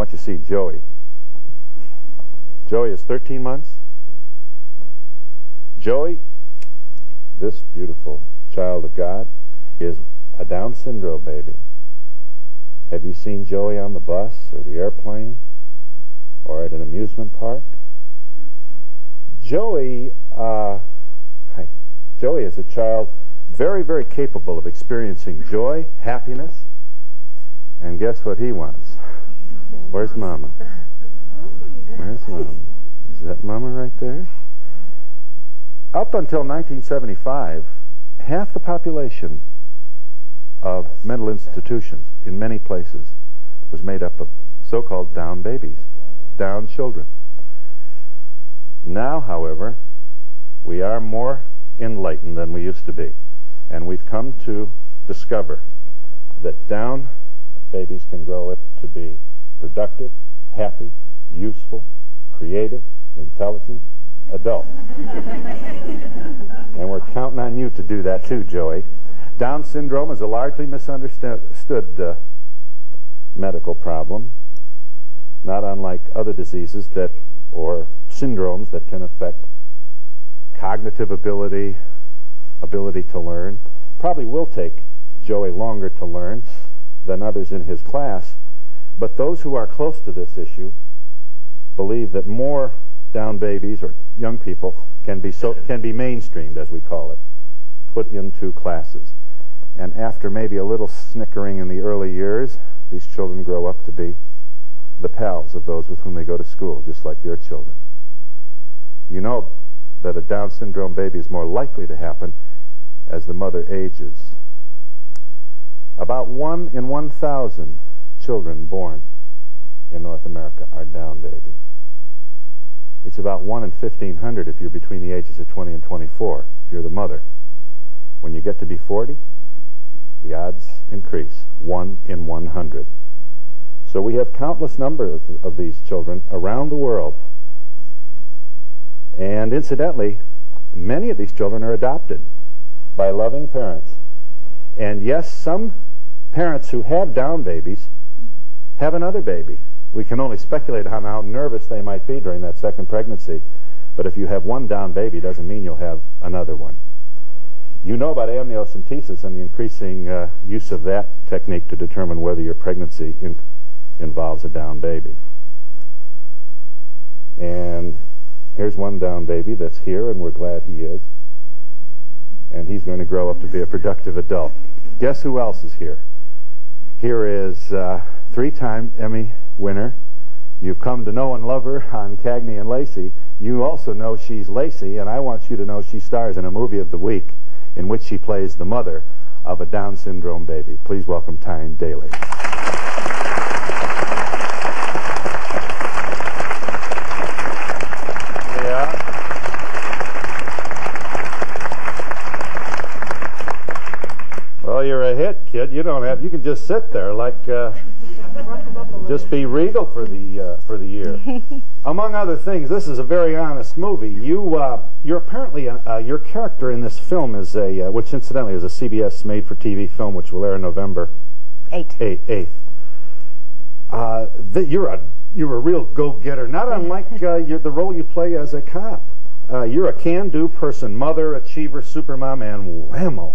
want you to see Joey. Joey is 13 months. Joey, this beautiful child of God, is a Down syndrome baby. Have you seen Joey on the bus or the airplane or at an amusement park? Joey, uh, hi. Joey is a child very, very capable of experiencing joy, happiness, and guess what he wants? Where's Mama? Where's Mama? Is that Mama right there? Up until 1975, half the population of mental institutions in many places was made up of so-called down babies, down children. Now, however, we are more enlightened than we used to be, and we've come to discover that down babies can grow up to be productive, happy, useful, creative, intelligent, adult. and we're counting on you to do that too, Joey. Down syndrome is a largely misunderstood uh, medical problem, not unlike other diseases that, or syndromes that can affect cognitive ability, ability to learn. Probably will take Joey longer to learn than others in his class, but those who are close to this issue believe that more down babies or young people can be so can be mainstreamed, as we call it, put into classes. And after maybe a little snickering in the early years, these children grow up to be the pals of those with whom they go to school, just like your children. You know that a Down syndrome baby is more likely to happen as the mother ages. About one in 1,000 children born in North America are Down babies. It's about 1 in 1,500 if you're between the ages of 20 and 24, if you're the mother. When you get to be 40, the odds increase, 1 in 100. So we have countless numbers of, of these children around the world. And incidentally, many of these children are adopted by loving parents. And yes, some parents who have Down babies have another baby. We can only speculate on how nervous they might be during that second pregnancy. But if you have one Down baby, doesn't mean you'll have another one. You know about amniocentesis and the increasing uh, use of that technique to determine whether your pregnancy in involves a down baby. And here's one down baby that's here, and we're glad he is. And he's going to grow up to be a productive adult. Guess who else is here? Here is uh, three-time Emmy winner. You've come to know and love her on Cagney and Lacey. You also know she's Lacey, and I want you to know she stars in a movie of the week in which she plays the mother of a Down syndrome baby. Please welcome Tyne Daly. Yeah. Well, you're a hit, kid. You don't have. You can just sit there like. Uh, just be regal for the uh, for the year. Among other things, this is a very honest movie. You uh, you're apparently a, uh, your character in this film is a uh, which incidentally is a CBS made-for-TV film which will air in November eight eight eighth. Uh, you're a you're a real go-getter, not unlike uh, the role you play as a cop. you're a can-do person, mother, achiever, supermom, and whammo.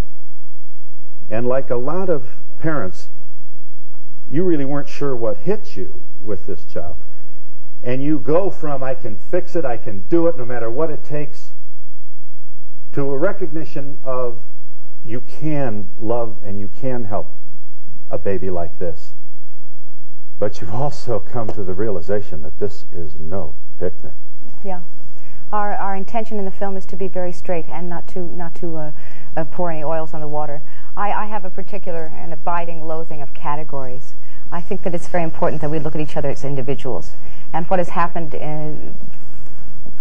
And like a lot of parents, you really weren't sure what hit you with this child. And you go from, I can fix it, I can do it, no matter what it takes, to a recognition of you can love and you can help a baby like this. But you've also come to the realization that this is no picnic. Yeah. Our, our intention in the film is to be very straight and not to, not to uh, uh, pour any oils on the water. I, I have a particular and abiding loathing of categories. I think that it's very important that we look at each other as individuals. And what has happened in,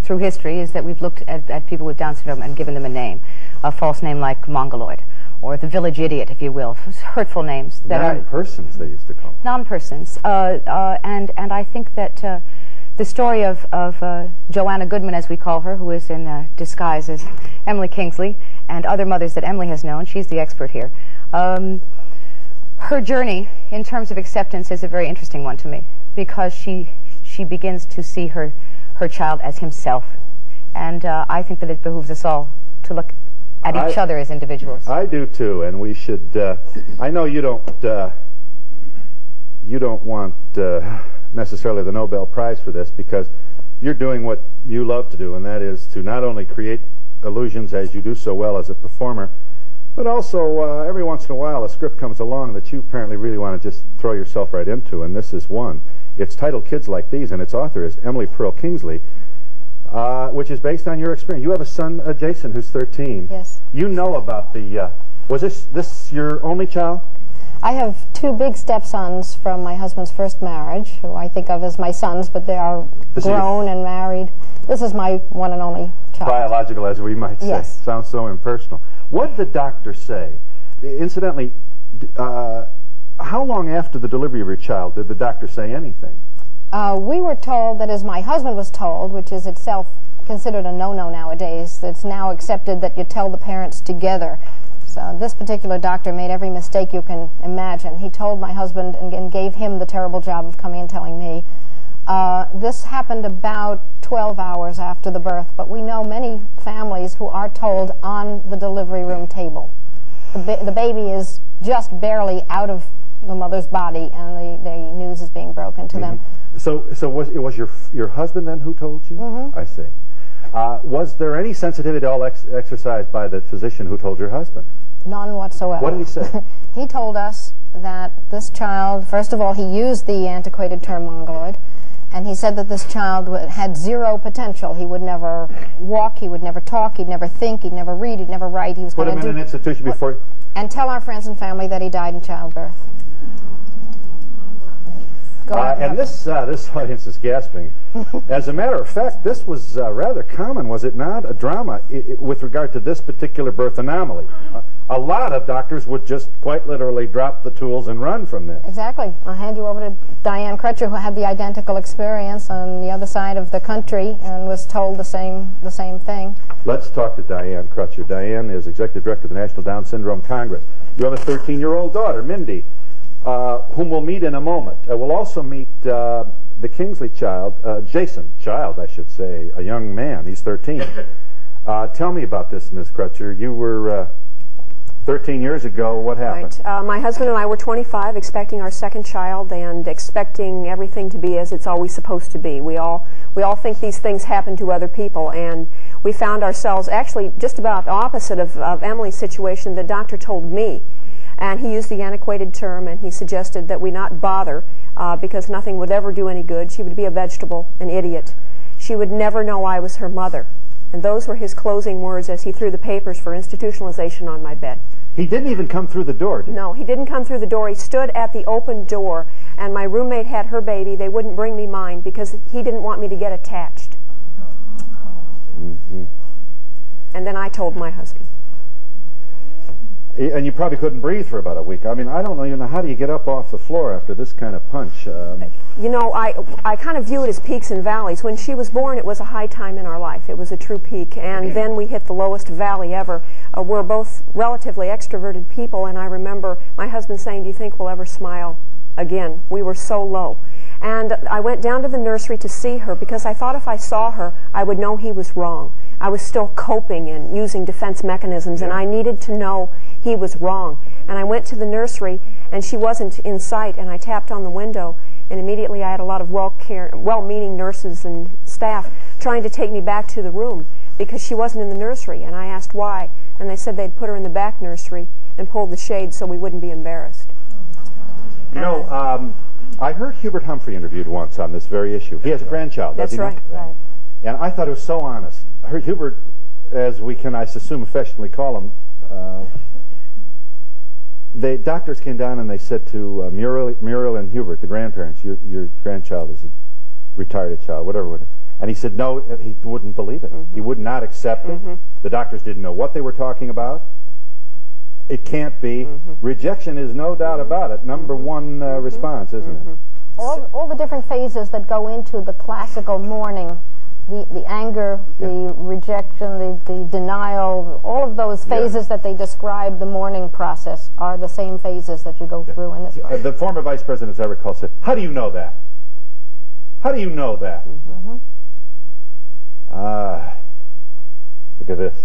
through history is that we've looked at, at, people with Down syndrome and given them a name, a false name like Mongoloid, or the village idiot, if you will, hurtful names. That non-persons, they used to call them. Non-persons. Uh, uh, and, and I think that uh, the story of, of uh, Joanna Goodman, as we call her, who is in uh, disguise as Emily Kingsley, and other mothers that Emily has known. She's the expert here. Um, her journey in terms of acceptance is a very interesting one to me because she she begins to see her her child as himself, and uh, I think that it behooves us all to look at each I- other as individuals. I do too, and we should. Uh, I know you don't. Uh, you don't want uh, necessarily the Nobel Prize for this because you're doing what you love to do, and that is to not only create illusions as you do so well as a performer, but also uh, every once in a while a script comes along that you apparently really want to just throw yourself right into, and this is one. It's titled Kids Like These, and its author is Emily Pearl Kingsley. Uh, which is based on your experience. You have a son, uh, Jason, who's 13. Yes. You know about the. Uh, was this this your only child? I have two big stepsons from my husband's first marriage, who I think of as my sons, but they are This grown and married. This is my one and only child. Biological, as we might say. Yes. Sounds so impersonal. What did the doctor say? Incidentally, uh, how long after the delivery of your child did the doctor say anything? Uh, we were told that, as my husband was told, which is itself considered a no-no nowadays, it's now accepted that you tell the parents together. So this particular doctor made every mistake you can imagine. He told my husband and, and gave him the terrible job of coming and telling me. Uh, this happened about 12 hours after the birth, but we know many families who are told on the delivery room table. The, ba- the baby is just barely out of the mother's body, and the, the news is being broken to them. So, so was it was your your husband then who told you? Mm-hmm. I see. Uh, was there any sensitivity at all ex- exercised by the physician who told your husband? None whatsoever. What did he say? he told us that this child, first of all, he used the antiquated term mongoloid, and he said that this child had zero potential. He would never walk, he would never talk, he'd never think, he'd never read, he'd never write. He was Put going him to in an institution before. and tell our friends and family that he died in childbirth. Go Uh, and this uh, this audience is gasping. As a matter of fact, this was uh, rather common, was it not? A drama i i with regard to this particular birth anomaly. A lot of doctors would just quite literally drop the tools and run from this. Exactly. I'll hand you over to Diane Crutcher, who had the identical experience on the other side of the country and was told the same the same thing. Let's talk to Diane Crutcher. Diane is executive director of the National Down Syndrome Congress. You have a 13-year-old daughter, Mindy, uh, whom we'll meet in a moment. Uh, we'll also meet uh, the Kingsley child, uh, Jason, child, I should say, a young man. He's 13. Uh, tell me about this, Ms. Crutcher. You were uh, 13 years ago. What happened? Right. Uh, my husband and I were 25, expecting our second child, and expecting everything to be as it's always supposed to be. We all we all think these things happen to other people, and we found ourselves actually just about opposite of, of Emily's situation. The doctor told me, and he used the antiquated term, and he suggested that we not bother uh, because nothing would ever do any good. She would be a vegetable, an idiot. She would never know I was her mother. And those were his closing words as he threw the papers for institutionalization on my bed. He didn't even come through the door, did he? No, he didn't come through the door. He stood at the open door, and my roommate had her baby. They wouldn't bring me mine because he didn't want me to get attached. Mm-hmm. And then I told my husband. And you probably couldn't breathe for about a week. I mean, I don't know, you know, how do you get up off the floor after this kind of punch? Um, You know, I, I kind of view it as peaks and valleys. When she was born, it was a high time in our life. It was a true peak. And then we hit the lowest valley ever. Uh, we're both relatively extroverted people, and I remember my husband saying, Do you think we'll ever smile again? We were so low. And I went down to the nursery to see her because I thought if I saw her, I would know he was wrong. I was still coping and using defense mechanisms, and I needed to know he was wrong. And I went to the nursery, and she wasn't in sight, and I tapped on the window, and immediately I had a lot of well care, well-meaning nurses and staff trying to take me back to the room because she wasn't in the nursery. And I asked why, and they said they'd put her in the back nursery and pulled the shade so we wouldn't be embarrassed. You know, um, I heard Hubert Humphrey interviewed once on this very issue. He has a grandchild, does That's he not? right. Right. And I thought it was so honest. Hubert, as we can, I assume, affectionately call him, uh, the doctors came down and they said to uh, Muriel, Muriel and Hubert, the grandparents, your, your grandchild is a retarded child, whatever. And he said no, he wouldn't believe it. Mm-hmm. He would not accept it. Mm-hmm. The doctors didn't know what they were talking about. It can't be. Mm-hmm. Rejection is no doubt about it. Number one uh, response, isn't it? all, all the different phases that go into the classical mourning the, the anger, the rejection, the, the denial, all of those Yeah. phases that they describe the mourning process are the same phases that you go through in this Uh, the former vice president, as I recall, said, "How do you know that?" How do you know that? Ah, look at this.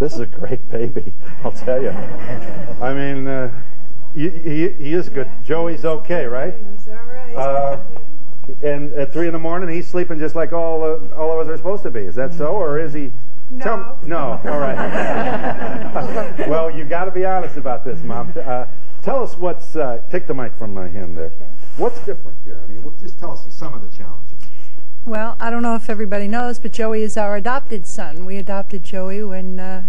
This is a great baby, I'll tell you. I mean, uh, he, he, he is good. Joey's okay, right? He's all right. And at three in the morning, he's sleeping just like all uh, all of us are supposed to be. Is that so, or is he? Tell No. no. All right. well, you've got to be honest about this, Mom. Uh, tell us what's. Uh, take the mic from uh, him there. What's different here? I mean, just tell us some of the challenges. Well, I don't know if everybody knows, but Joey is our adopted son. We adopted Joey when uh,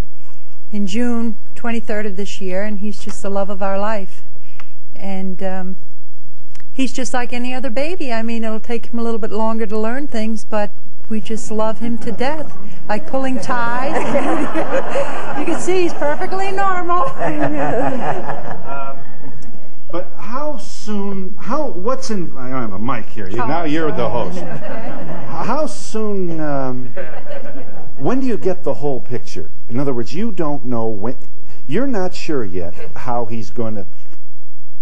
in June 23rd of this year, and he's just the love of our life. And um, he's just like any other baby. I mean, it'll take him a little bit longer to learn things, but we just love him to death, like pulling ties. you can see he's perfectly normal. But how soon? How? What's in? I don't have a mic here. You, now you're the host. How soon? Um, when do you get the whole picture? In other words, you don't know when. You're not sure yet how he's going to,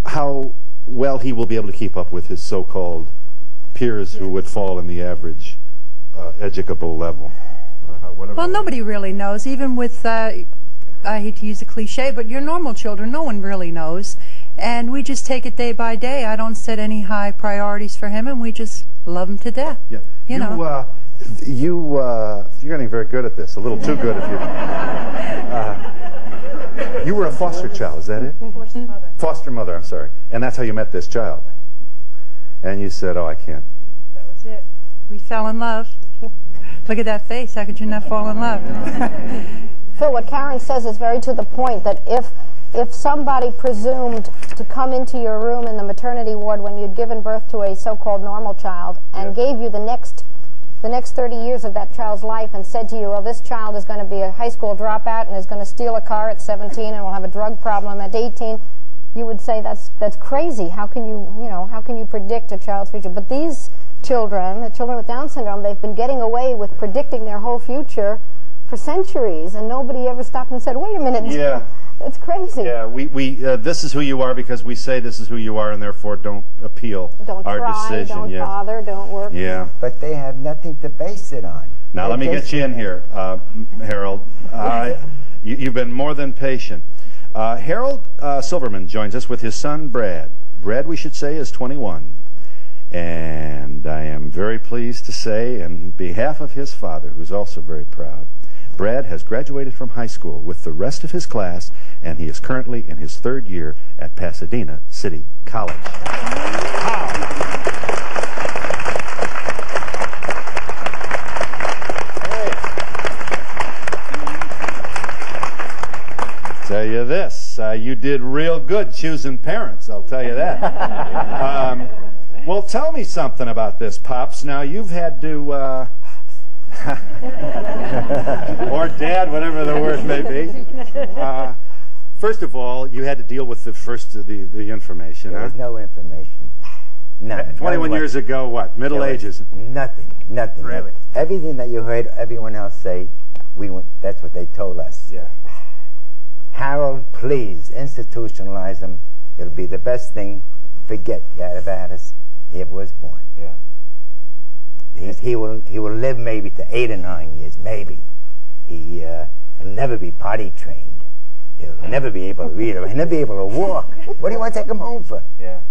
how well he will be able to keep up with his so-called peers who would fall in the average uh, educable level. Uh. Well, nobody really knows, even with, uh, I hate to use a cliche, but your normal children, no one really knows. And we just take it day by day. I don't set any high priorities for him, and we just love him to death. Yeah. You know. Uh, you, uh, you're getting very good at this. A little too good if you. You were a foster child, is that it? Foster mother. Foster mother, I'm sorry. And that's how you met this child. And you said, oh, I can't. That was it. We fell in love. Look at that face. How could you not fall in love? Phil, what Karen says is very to the point that if if somebody presumed to come into your room in the maternity ward when you'd given birth to a so-called normal child and Yes. gave you the next the next 30 years of that child's life and said to you, well, this child is going to be a high school dropout and is going to steal a car at 17 and will have a drug problem at 18, you would say that's that's crazy. How can you, you know, how can you predict a child's future? But these children, the children with Down syndrome, they've been getting away with predicting their whole future for centuries, and nobody ever stopped and said, "Wait a minute, Yeah. That's crazy." Yeah, we, we uh, this is who you are because we say this is who you are, and therefore don't appeal Don't our try, decision. don't yes. bother, don't work. Yeah. But they have nothing to base it on. Now let me get you in here, uh, Harold. Uh, you, you've been more than patient. Uh, Harold uh, Silverman joins us with his son Brad. Brad, we should say, is 21. And I am very pleased to say, in behalf of his father, who's also very proud, Brad has graduated from high school with the rest of his class, and he is currently in his third year at Pasadena City College. Tell you this, uh, you did real good choosing parents, I'll tell you that. um, well, tell me something about this, Pops. Now, you've had to, uh, or Dad, whatever the word may be. Uh, first of all, you had to deal with the first, the, the information. There Huh? was no information. None. 21 None years ago, what? Middle There was Ages. Nothing. Nothing. Really? Everything that you heard everyone else say, we went, that's what they told us. Yeah. Harold, please institutionalize him. It'll be the best thing. Forget Gadavatis. He ever was born. Yeah. He's, he will he will live maybe to eight or nine years, maybe. He uh, he'll never be potty trained. He'll never be able to read or he'll never be able to walk. What do you want to take him home for? Yeah.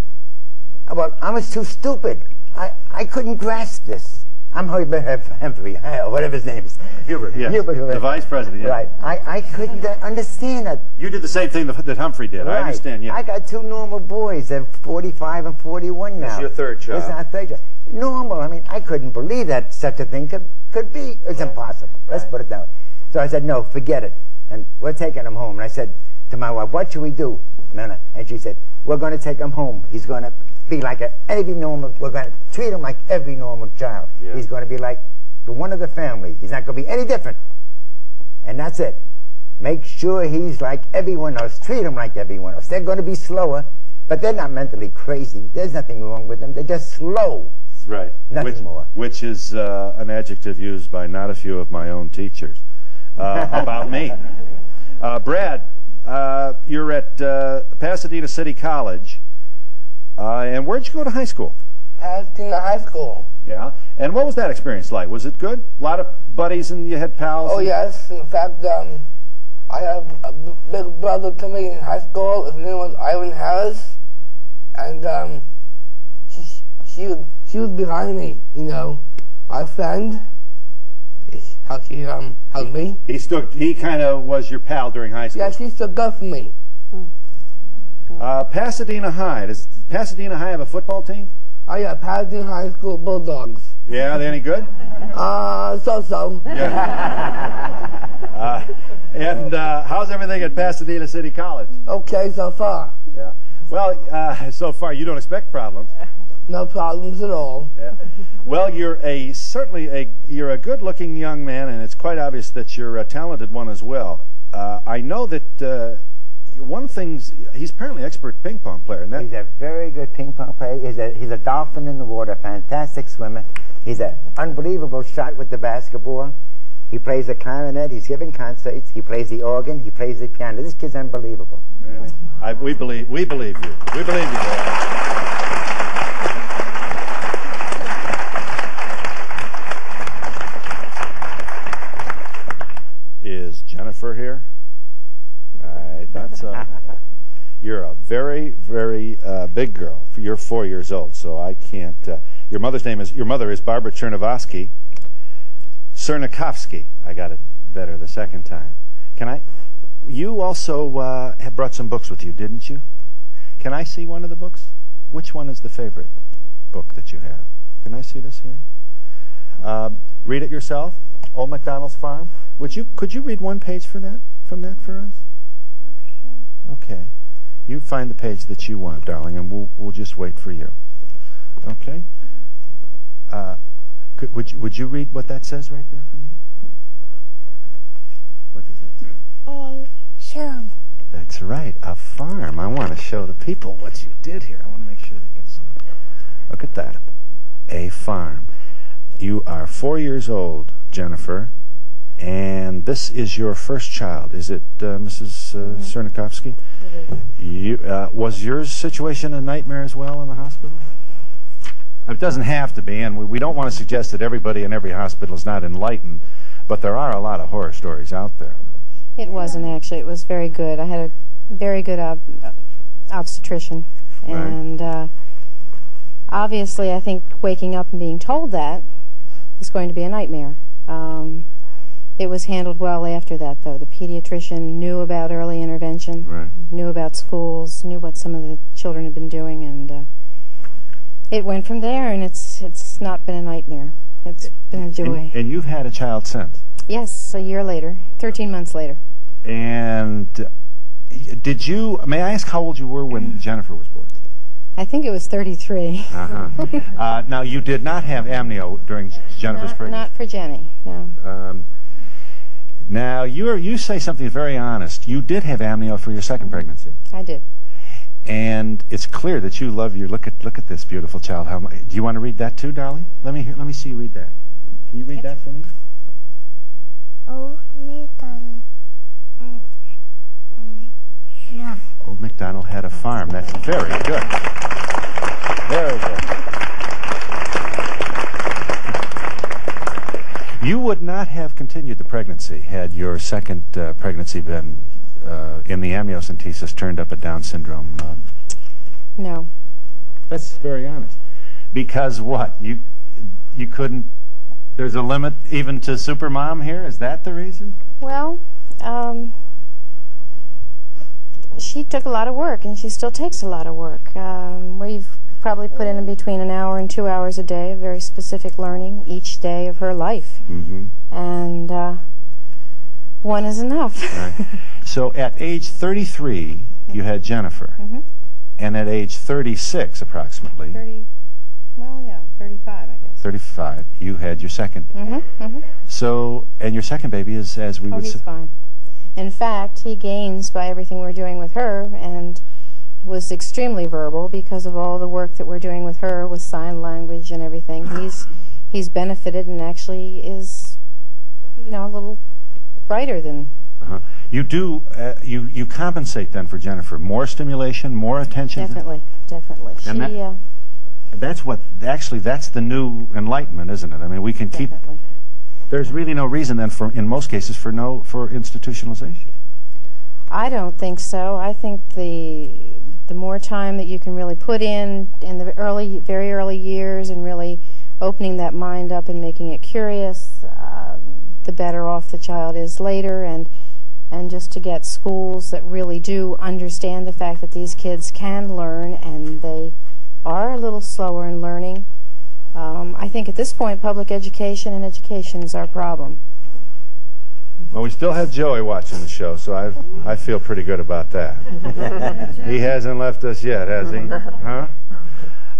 Well, I was too stupid. I, I couldn't grasp this. I'm Herbert Humphrey, or whatever his name is. Hubert, yes. Hubert, The vice president, yeah. Right. I, I couldn't uh, understand that. You did the same thing that, that Humphrey did. I understand, yeah. I got two normal boys. They're 45 and 41 now. That's your third child. It's our third child. Normal. I mean, I couldn't believe that such a thing could, could be. It's impossible. Let's put it that way. So I said, no, forget it. And we're taking him home. And I said to my wife, what should we do? Nana. And she said, we're going to take him home. He's going to be like a, every normal, we're going to treat him like every normal child. Yeah. He's going to be like the one of the family. He's not going to be any different. And that's it. Make sure he's like everyone else. Treat him like everyone else. They're going to be slower, but they're not mentally crazy. There's nothing wrong with them. They're just slow. Right. Nothing which, more. Which is uh, an adjective used by not a few of my own teachers uh, about me. Uh, Brad, uh, you're at uh, Pasadena City College, uh, and where'd you go to high school? Pasadena High School. Yeah. And what was that experience like? Was it good? A lot of buddies and you had pals? Oh yes, in fact, um, I have a b- big brother to me in high school. His name was Ivan Harris, and um, she, she was she was behind me. You know, our friend. How she um helped me. He stood. He kind of was your pal during high school. Yeah, she stood up for me. Uh, Pasadena High. Does Pasadena High have a football team? I got Pasadena High School Bulldogs. Yeah, are they any good? Uh, so so. Uh, and uh, how's everything at Pasadena City College? Okay, so far, Yeah. Well, uh, so far you don't expect problems. No problems at all. Yeah. Well, you're a certainly a you're a good-looking young man, and it's quite obvious that you're a talented one as well. Uh, I know that uh, one thing's he's apparently expert ping pong player, and that He's a very good ping pong player. He's a he's a dolphin in the water, fantastic swimmer. He's an unbelievable shot with the basketball. He plays the clarinet. He's giving concerts. He plays the organ. He plays the piano. This kid's unbelievable. Really? I, we believe we believe you. We believe you. Dad. Is Jennifer here? I thought so. You're a very, very uh, big girl. You're four years old, so I can't. Uh, your mother's name is your mother is Barbara Chernovsky. Cernikovsky. I got it better the second time. Can I? You also uh, have brought some books with you, didn't you? Can I see one of the books? Which one is the favorite book that you have? Can I see this here? Um, read it yourself. Old MacDonald's Farm. Would you? Could you read one page for that? From that for us? Okay. Okay. You find the page that you want, darling, and we'll we'll just wait for you. Okay. Uh, could, would you would you read what that says right there for me? What does that say? A show. That's right, a farm. I want to show the people what you did here. I want to make sure they can see. Look at that. A farm. You are four years old, Jennifer, and this is your first child. Is it, uh, Mrs. Uh, Cernikovsky? You, uh, was your situation a nightmare as well in the hospital? It doesn't have to be, and we, we don't want to suggest that everybody in every hospital is not enlightened, but there are a lot of horror stories out there. It wasn't actually. It was very good. I had a very good ob- obstetrician, Right. and uh, obviously, I think waking up and being told that is going to be a nightmare. Um, it was handled well after that, though. The pediatrician knew about early intervention, Right. knew about schools, knew what some of the children had been doing, and uh, it went from there. And it's it's not been a nightmare. It's been a joy. And, and you've had a child since. yes, a year later, 13 months later. And uh, did you? May I ask how old you were when Jennifer was born? I think it was 33. Uh-huh. uh, now you did not have amnio during Jennifer's not, pregnancy. not for Jenny, no. Um, now you are, you say something very honest. You did have amnio for your second pregnancy, I did. and it's clear that you love your look at look at this beautiful child. How do you want to read that too, darling? Let me hear, let me see you read that. Can you read that for me? Old MacDonald had. Uh, Old MacDonald had a farm. That's very good. Very good. You would not have continued the pregnancy had your second uh, pregnancy been uh, in the amniocentesis turned up a Down syndrome. Uh, No. that's very honest. Because what you you couldn't. There's a limit even to supermom here. Is that the reason? Well, um, she took a lot of work, and she still takes a lot of work. Um, we've probably put in between an hour and two hours a day of very specific learning each day of her life. Mm-hmm. And uh, one is enough. Right. so at age 33, you had Jennifer. Mhm. And at age 36, approximately, 30, well, yeah, 35, I guess. 35, you had your second. Mm-hmm, mm-hmm. So, and your second baby is, as we Oh, would say, fine. In fact, he gains by everything we're doing with her and was extremely verbal because of all the work that we're doing with her with sign language and everything. He's he's benefited and actually is you know a little brighter than Uh-huh. you do, uh, you, you compensate then for Jennifer. More stimulation, more attention. definitely definitely. And she that- uh, that's what actually that's the new enlightenment, isn't it? I mean, we can keep. Definitely. There's really no reason then for, in most cases, for no for institutionalization. I don't think so. I think the the more time that you can really put in in the early, very early years, and really opening that mind up and making it curious, um, the better off the child is later. And and just to get schools that really do understand the fact that these kids can learn and they are a little slower in learning. Um, I think at this point, public education and education is our problem. Well, we still have Joey watching the show, so I I feel pretty good about that. he hasn't left us yet, has he? Huh?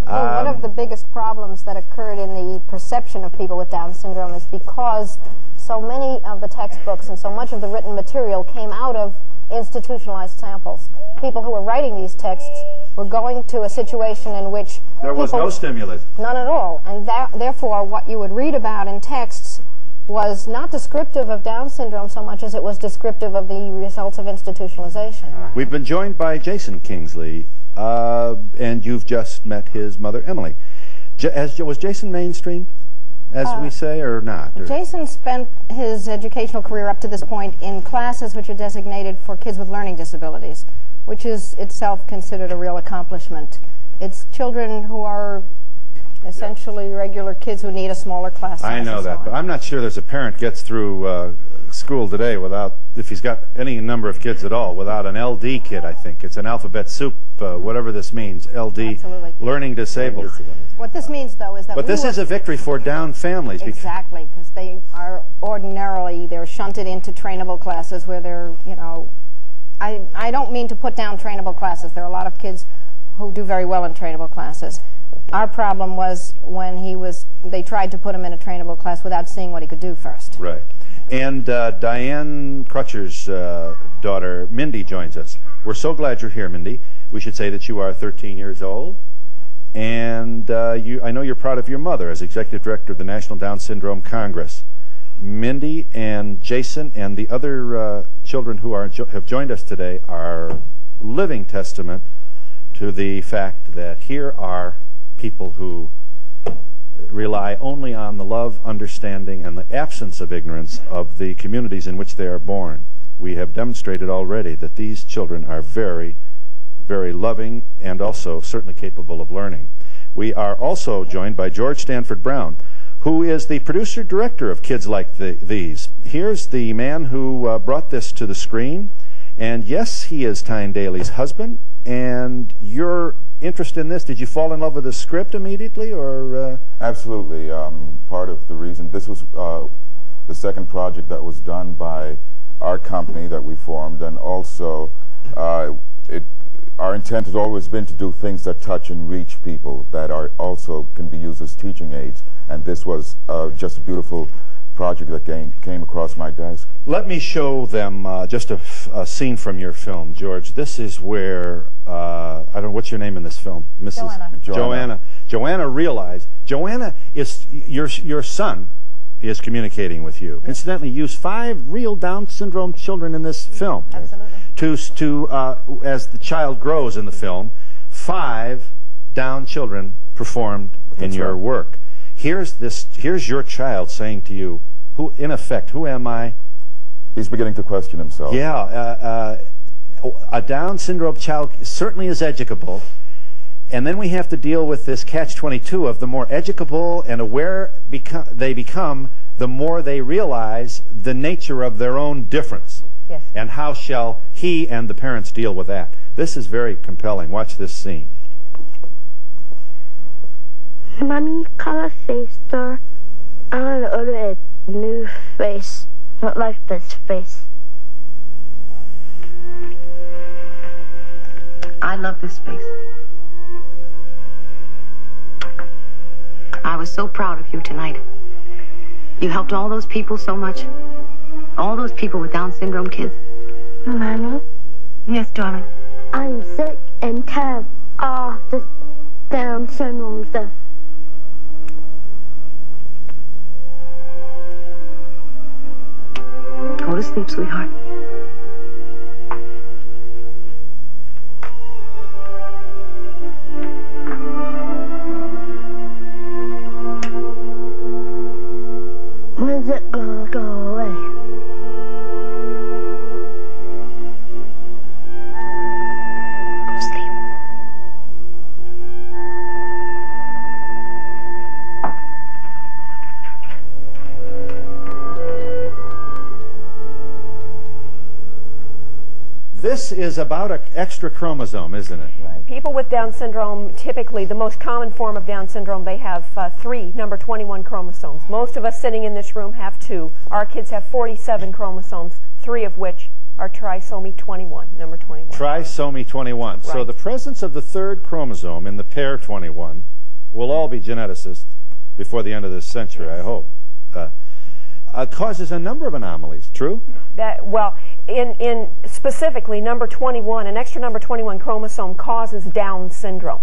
Well, one Um, of the biggest problems that occurred in the perception of people with Down syndrome is because so many of the textbooks and so much of the written material came out of institutionalized samples. People who were writing these texts were going to a situation in which There was no stimulus. None at all. And that, therefore, what you would read about in texts was not descriptive of Down syndrome so much as it was descriptive of the results of institutionalization. We've been joined by Jason Kingsley, uh, and you've just met his mother, Emily. J- has, was Jason mainstream, as we say, or not? Or- Jason spent his educational career up to this point in classes which are designated for kids with learning disabilities, which is itself considered a real accomplishment. It's children who are essentially regular kids who need a smaller class. I know that, but I'm not sure there's a parent gets through uh, school today without, if he's got any number of kids at all, without an LD kid. I think it's an alphabet soup, uh, whatever this means. LD, Absolutely. learning disabled. What this means, though, is that But we this is a victory for down families. Exactly, because they are ordinarily they're shunted into trainable classes where they're you know, I I don't mean to put down trainable classes. There are a lot of kids who do very well in trainable classes. Our problem was when he was they tried to put him in a trainable class without seeing what he could do first. Right. And uh, Diane Crutcher's uh, daughter, Mindy, joins us. We're so glad you're here, Mindy. We should say that you are 13 years old. And uh, you, I know you're proud of your mother as executive director of the National Down Syndrome Congress. Mindy and Jason and the other uh, children who are have joined us today are living testament to the fact that here are people who rely only on the love, understanding, and the absence of ignorance of the communities in which they are born. We have demonstrated already that these children are very, very loving and also certainly capable of learning. We are also joined by Georg Stanford Brown, who is the producer director of Kids Like the, These. Here's the man who uh, brought this to the screen. And yes, he is Tyne Daly's husband. And your interest in this, did you fall in love with the script immediately or? Uh, Absolutely. Um, part of the reason this was uh, the second project that was done by our company that we formed, and also uh, it, our intent has always been to do things that touch and reach people that are also can be used as teaching aids. And this was uh, just a beautiful project that came, came across my desk. Let me show them uh, just a, f- a scene from your film, Georg. This is where uh, I don't know what's your name in this film, Mrs. Joanna. Joanna. Joanna. Joanna realized Joanna is your your son is communicating with you. Incidentally, you use five real Down syndrome children in this film. Absolutely. To to uh, as the child grows in the film, five Down children performed in That's your right. work. Here's this. Here's your child saying to you, "Who, in effect, who am I?" He's beginning to question himself. Yeah, uh, uh, a Down syndrome child certainly is educable. And then we have to deal with this catch 22 of the more educable and aware beco- they become, the more they realize the nature of their own difference. Yes. And how shall he and the parents deal with that? This is very compelling. Watch this scene. Mummy, color face store. I want to order a new face. Not like this face. I love this face. I was so proud of you tonight. You helped all those people so much. All those people with Down syndrome kids. Mommy, Yes, darling. I'm sick and tired of this Down syndrome sleep, sweetheart. This is about an extra chromosome, isn't it? Right. People with Down syndrome, typically the most common form of Down syndrome, they have uh, three number 21 chromosomes. Most of us sitting in this room have two. Our kids have 47 chromosomes, three of which are trisomy 21, number 21. Trisomy 21. So the presence of the third chromosome in the pair 21 will all be geneticists before the end of this century, I hope. Uh, uh, causes a number of anomalies, true? That well, in in specifically number 21, an extra number 21 chromosome causes Down syndrome,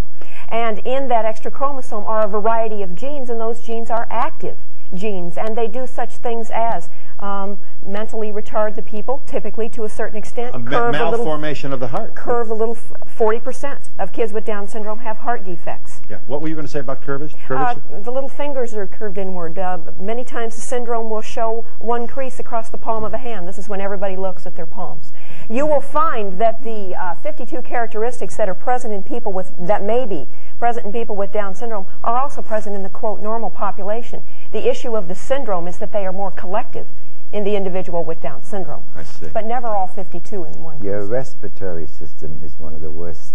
and in that extra chromosome are a variety of genes, and those genes are active genes, and they do such things as um, mentally retard the people, typically to a certain extent, A curve a little malformation of the heart. curve a little. Forty percent of kids with Down syndrome have heart defects. Yeah. What were you going to say about curvature? Uh, the little fingers are curved inward. Uh, many times the syndrome will show one crease across the palm of a hand. This is when everybody looks at their palms. You will find that the uh, 52 characteristics that are present in people with that may be present in people with Down syndrome are also present in the quote normal population. The issue of the syndrome is that they are more collective in the individual with Down syndrome, I see. but never all 52 in one. Your respiratory system is one of the worst.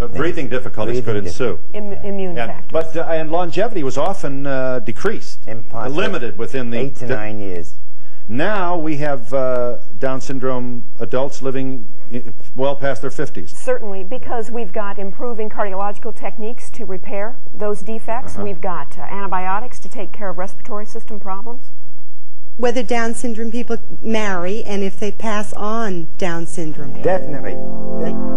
Uh, breathing difficulties could ensue. Im- immune And, factors. but uh, and longevity was often uh, decreased, Impossible. limited within the Eight to nine years. Now we have uh, Down syndrome adults living well past their 50s. Certainly, because we've got improving cardiological techniques to repair those defects. Uh-huh. We've got uh, antibiotics to take care of respiratory system problems whether Down syndrome people marry and if they pass on Down syndrome. Definitely. Definitely.